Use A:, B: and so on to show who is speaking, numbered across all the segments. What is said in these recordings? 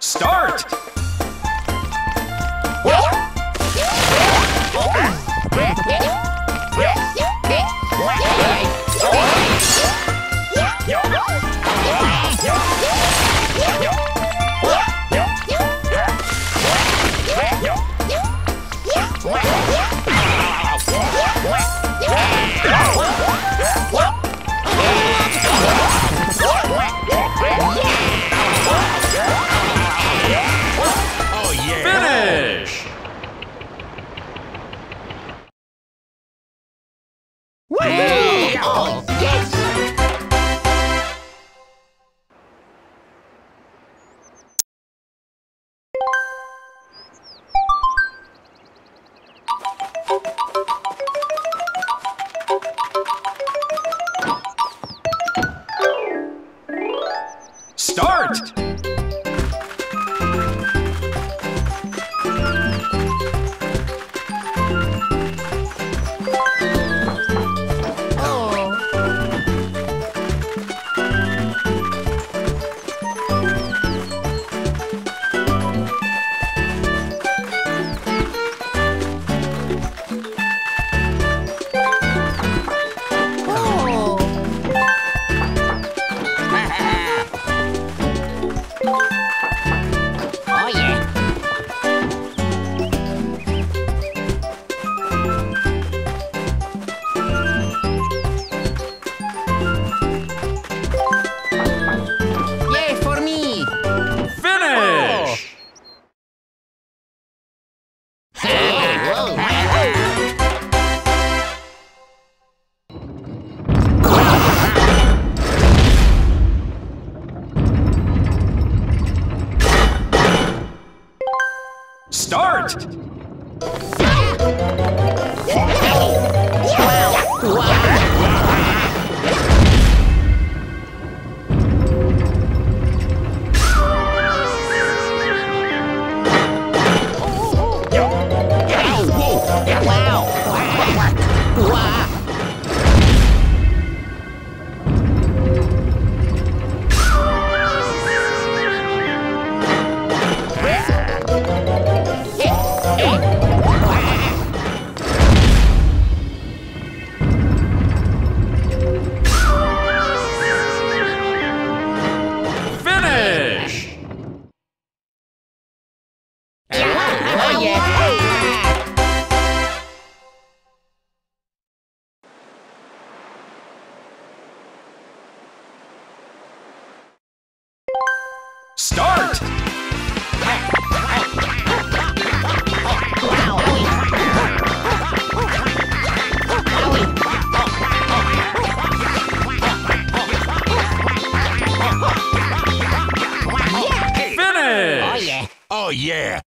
A: Start! Start!
B: Oh, yeah. Yay for me!
A: Finish! Start!
B: Wow! Wow!
A: Finish!
B: Oh, yeah!
A: Start! Finish!
B: Oh, yeah!
C: Oh yeah!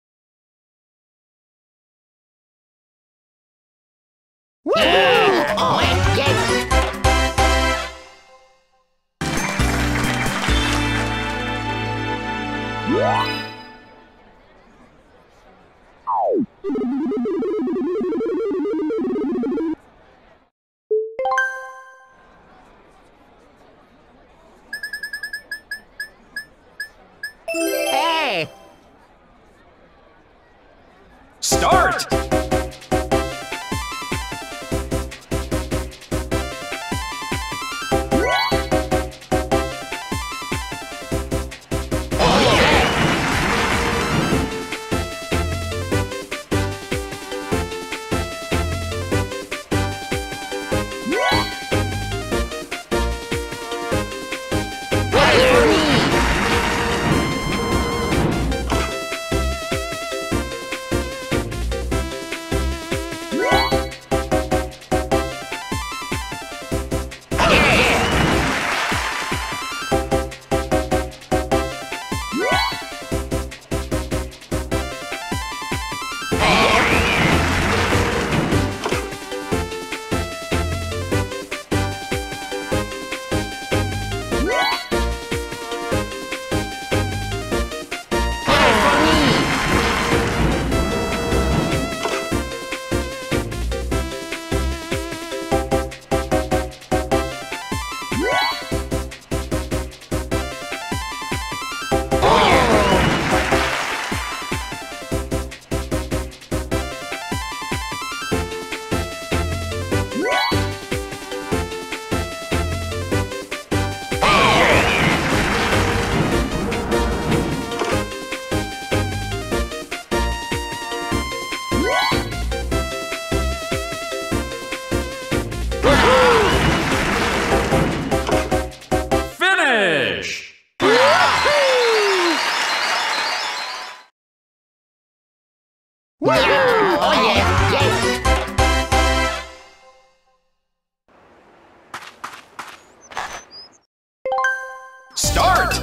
A: Start!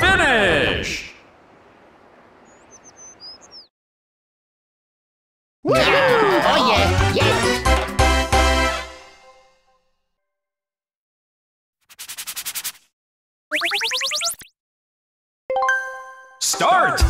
A: Finish!
B: Oh yeah, yes.
A: Start!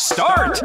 A: Start!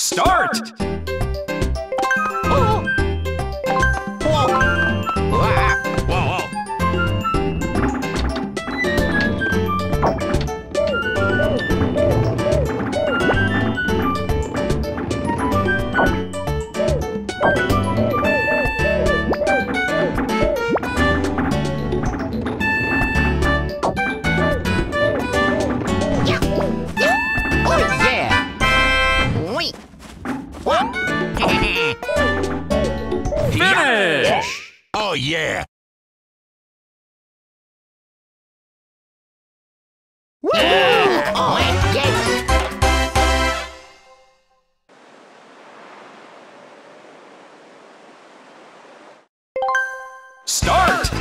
A: Start!
C: Whoa,
B: Oh yeah.
C: Oh
B: yes.
A: Start!